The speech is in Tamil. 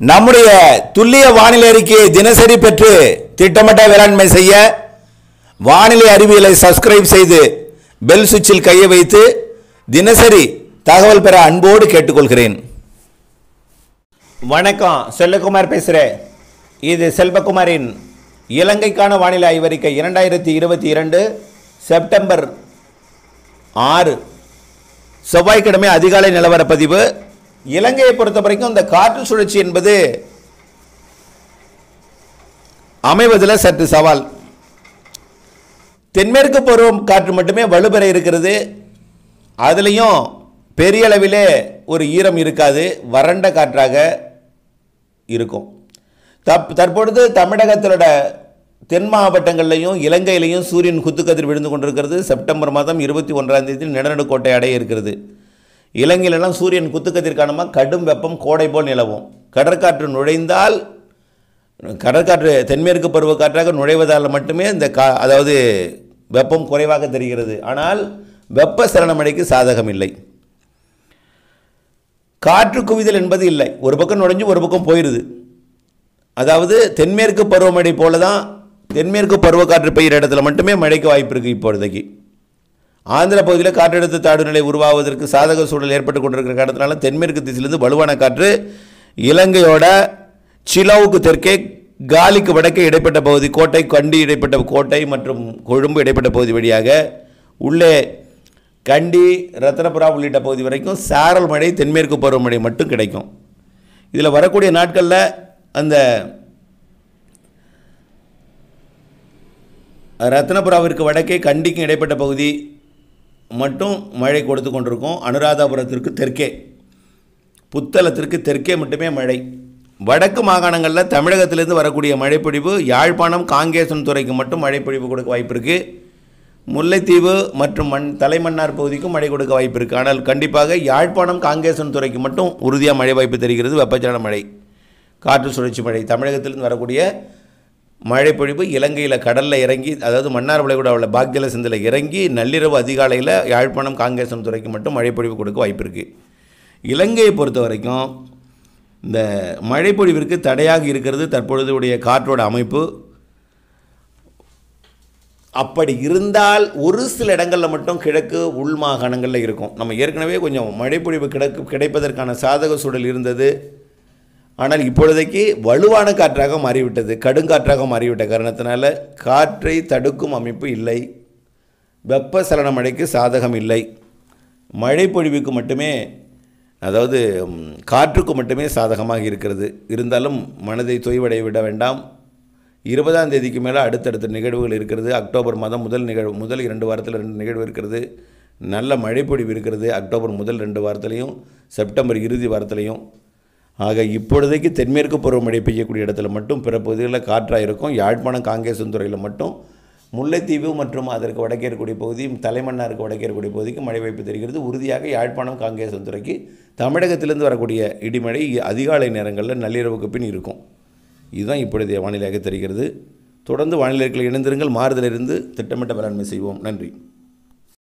நம்முடைய துல்லிய வானிலை அறிக்கையை தினசரி பெற்று திட்டமிட்ட வேளாண்மை செய்ய வானிலை அறிவியலை சப்ஸ்கிரைப் செய்து பெல் சுவிட்சில் கையை வைத்து தினசரி தகவல் பெற அன்போடு கேட்டுக்கொள்கிறேன். வணக்கம் செல்லகுமார் பேசுகிறேன் இது செல்வகுமாரின் இலங்கைக்கான வானிலை ஆய்வறிக்கை இரண்டாயிரத்தி இருபத்தி இரண்டு செப்டம்பர் ஆறு. செவ்வாய்க்கிழமை அதிகாலை நிலவரப்பதிவு இலங்கையை பொறுத்த வரைக்கும் இந்த காற்று சுழற்சி என்பது அமைவதில் சற்று சவால். தென்மேற்கு பருவம் காற்று மட்டுமே வலுப்பெற இருக்கிறது. அதுலேயும் பெரிய அளவிலே ஒரு ஈரம் இருக்காது. வறண்ட காற்றாக இருக்கும். தப் தற்பொழுது தமிழகத்திலோட தென் மாவட்டங்கள்லையும் இலங்கையிலையும் சூரியன் குத்துக்கதிர் விழுந்து கொண்டிருக்கிறது. செப்டம்பர் மாதம் இருபத்தி ஒன்றாம் தேதி நிலநடுக்கோட்டை அடைய இருக்கிறது. இலங்கையிலெல்லாம் சூரியன் குத்துக்கதிர் காரணமாக கடும் வெப்பம் கோடை போல் நிலவும். கடற்காற்று நுழைந்தால் கடற்காற்று தென்மேற்கு பருவக்காற்றாக நுழைவதால் மட்டுமே இந்த கா அதாவது வெப்பம் குறைவாக தெரிகிறது. ஆனால் வெப்ப சரணமடைக்கு சாதகம் இல்லை. காற்று குவிதல் என்பது இல்லை. ஒரு பக்கம் நுழைஞ்சு ஒரு பக்கம் போயிடுது அதாவது தென்மேற்கு பருவமழை போல தான் தென்மேற்கு பருவக்காற்று பெய்கிற இடத்துல மட்டுமே மழைக்கு வாய்ப்பு இருக்குது இப்பொழுதைக்கு. ஆந்திர பகுதியில் காற்றழுத்த தாழ்வு நிலை உருவாவதற்கு சாதக சூழல் ஏற்பட்டு கொண்டிருக்கிற காரணத்தினால தென்மேற்கு திசையிலிருந்து வலுவான காற்று இலங்கையோட சிலோவுக்கு தெற்கே காலிக்கு வடக்கே இடைப்பட்ட பகுதி கோட்டை கண்டி இடைப்பட்ட கோட்டை மற்றும் கொழும்பு இடைப்பட்ட பகுதி வழியாக உள்ளே கண்டி ரத்னபுரா உள்ளிட்ட பகுதி வரைக்கும் சாரல் மழை தென்மேற்கு பருவமழை மட்டும் கிடைக்கும். இதில் வரக்கூடிய நாட்களில் அந்த ரத்னபுராவிற்கு வடக்கே கண்டிக்கும் இடைப்பட்ட பகுதி மட்டும் மழை கொடுத்து கொண்டிருக்கும். அனுராதாபுரத்திற்கு தெற்கே. புத்தளத்திற்கு தெற்கே மட்டுமே மழை. வடக்கு மாகாணங்களில் தமிழகத்திலேருந்து வரக்கூடிய மழைப்பொழிவு யாழ்ப்பாணம் காங்கேசன் துறைக்கு மட்டும் மழைப்பொழிவு கொடுக்க வாய்ப்பு இருக்குது முல்லைத்தீவு மற்றும் மண் தலைமன்னார் பகுதிக்கும் மழை கொடுக்க வாய்ப்பு இருக்குது ஆனால் கண்டிப்பாக யாழ்ப்பாணம் காங்கேசன் துறைக்கு மட்டும் உறுதியாக மழை வாய்ப்பு தெரிகிறது. வெப்பச்சலன மழை காற்று சுழற்சி மழை. தமிழகத்திலிருந்து வரக்கூடிய மழைப்பொழிவு இலங்கையில் கடலில் இறங்கி அதாவது மன்னார் விளைகுடா உள்ள பாக்யல சிந்தில் இறங்கி நள்ளிரவு அதிகாலையில் யாழ்ப்பாணம் காங்கேசன் துறைக்கு மட்டும் மழைப்பொழிவு கொடுக்க வாய்ப்பு இருக்குது இலங்கையை பொறுத்த வரைக்கும் இந்த மழைப்பொழிவிற்கு தடையாக இருக்கிறது தற்பொழுது உடைய காற்றோட அமைப்பு. அப்படி இருந்தால் ஒரு சில இடங்களில் மட்டும் கிழக்கு உள் மாகாணங்களில் இருக்கும். நம்ம ஏற்கனவே கொஞ்சம் மழைப்பொழிவு கிடக்கு கிடைப்பதற்கான சாதக சூழல் இருந்தது. ஆனால் இப்பொழுதைக்கு வலுவான காற்றாக மாறிவிட்டது கடுங்காற்றாக மாறிவிட்ட காரணத்தினால காற்றை தடுக்கும் அமைப்பு இல்லை. வெப்பசலன மழைக்கு சாதகம் இல்லை. மழைப்பொழிவுக்கு மட்டுமே அதாவது காற்றுக்கு மட்டுமே சாதகமாக இருக்கிறது. இருந்தாலும் மனதை தொய்வடைய விட வேண்டாம். இருபதாம் தேதிக்கு மேலே அடுத்தடுத்த நிகழ்வுகள் இருக்கிறது. அக்டோபர் மாதம் முதல் நிகழ்வு முதல் இரண்டு வாரத்தில் ரெண்டு நிகழ்வு இருக்கிறது. நல்ல மழைப்பொழிவு இருக்கிறது அக்டோபர் முதல் ரெண்டு வாரத்துலையும் செப்டம்பர் இறுதி வாரத்துலையும். ஆக இப்பொழுதைக்கு தென்மேற்கு பருவமழை பெய்யக்கூடிய இடத்துல மட்டும் பிற பகுதிகளில் காற்றாக இருக்கும். யாழ்ப்பாணம் காங்கேசன்துறையில் மட்டும். முல்லைத்தீவு மற்றும் அதற்கு வடக்கே இருக்கக்கூடிய பகுதி தலைமன்னாருக்கு வடக்கே இருக்கக்கூடிய பகுதிக்கு மழை வாய்ப்பு தெரிகிறது. உறுதியாக யாழ்ப்பாணம் காங்கேசன்துறைக்கு தமிழகத்திலிருந்து வரக்கூடிய இடிமழை அதிகாலை நேரங்களில் நள்ளிரவுக்கு பின் இருக்கும். இதுதான் இப்பொழுதைய வானிலையாக தெரிகிறது. தொடர்ந்து வானிலைகள் இணைந்திருங்கள். மாறுதலிருந்து திட்டமிட்ட மேலாண்மை செய்வோம். நன்றி.